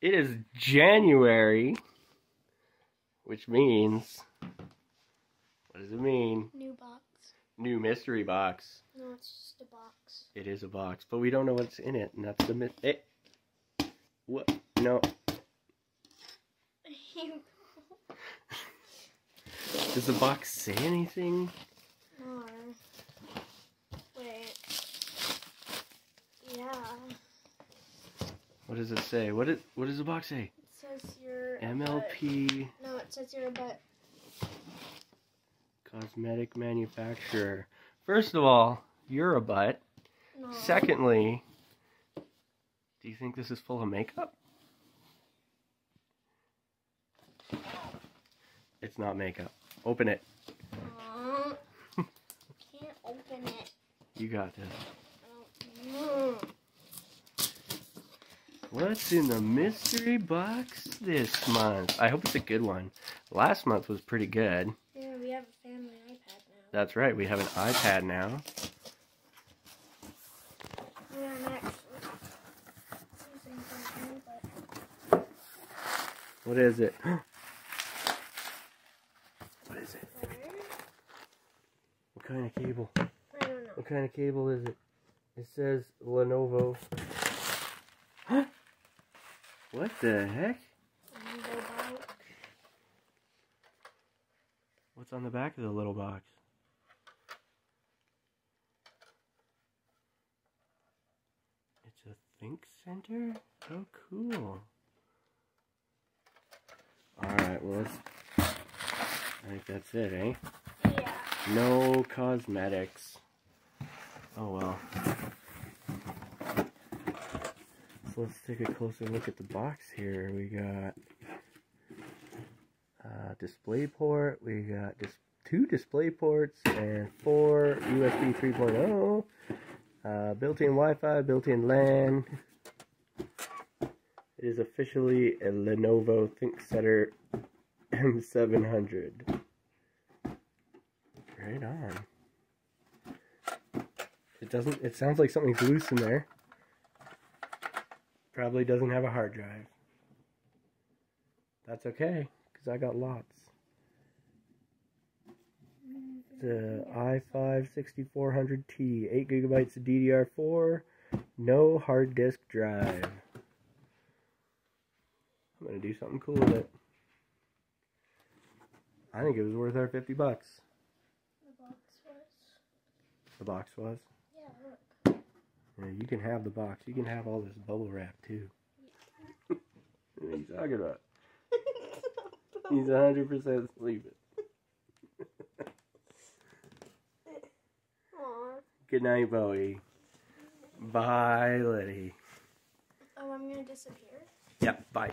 It is January, which means, what does it mean? New box. New mystery box. No, it's just a box. It is a box, but we don't know what's in it, and that's the myth. Eh. What? No. Does the box say anything? no. Wait. Yeah. What does it say? What it? What does the box say? It says your MLP No, it says your butt. cosmetic manufacturer. First of all, you're a butt. No. Secondly, do you think this is full of makeup? It's not makeup. Open it. Aw. Can't open it. You got this. I don't know. What's in the mystery box this month? I hope it's a good one. Last month was pretty good. Yeah, we have a family iPad now. That's right, we have an iPad now. We are next. Using something, but What is it? what is it? What kind of cable? I don't know. What kind of cable is it? It says Lenovo. what the heck? What's on the back of the little box? It's a think center? Oh, cool. Alright, well, let's. I think that's it, eh? Yeah. No cosmetics. Oh well. So let's take a closer look at the box here. We got uh, display port. We got dis- two display ports and four USB 3.0. Uh, built-in Wi-Fi, built-in LAN. It is officially a Lenovo ThinkCentre M700. Right on. It doesn't, it sounds like something's loose in there. Probably doesn't have a hard drive. That's okay, because I got lots. The i5 6400T, 8 gigabytes of DDR4, no hard disk drive. I'm gonna do something cool with it. I think it was worth our 50 bucks. The box was. The box was. Yeah, you can have the box. You can have all this bubble wrap too. what are you talking about? He's 100% sleeping. Aw. Good night, Bowie. Bye, Liddy. Oh, I'm gonna disappear. Yep, bye.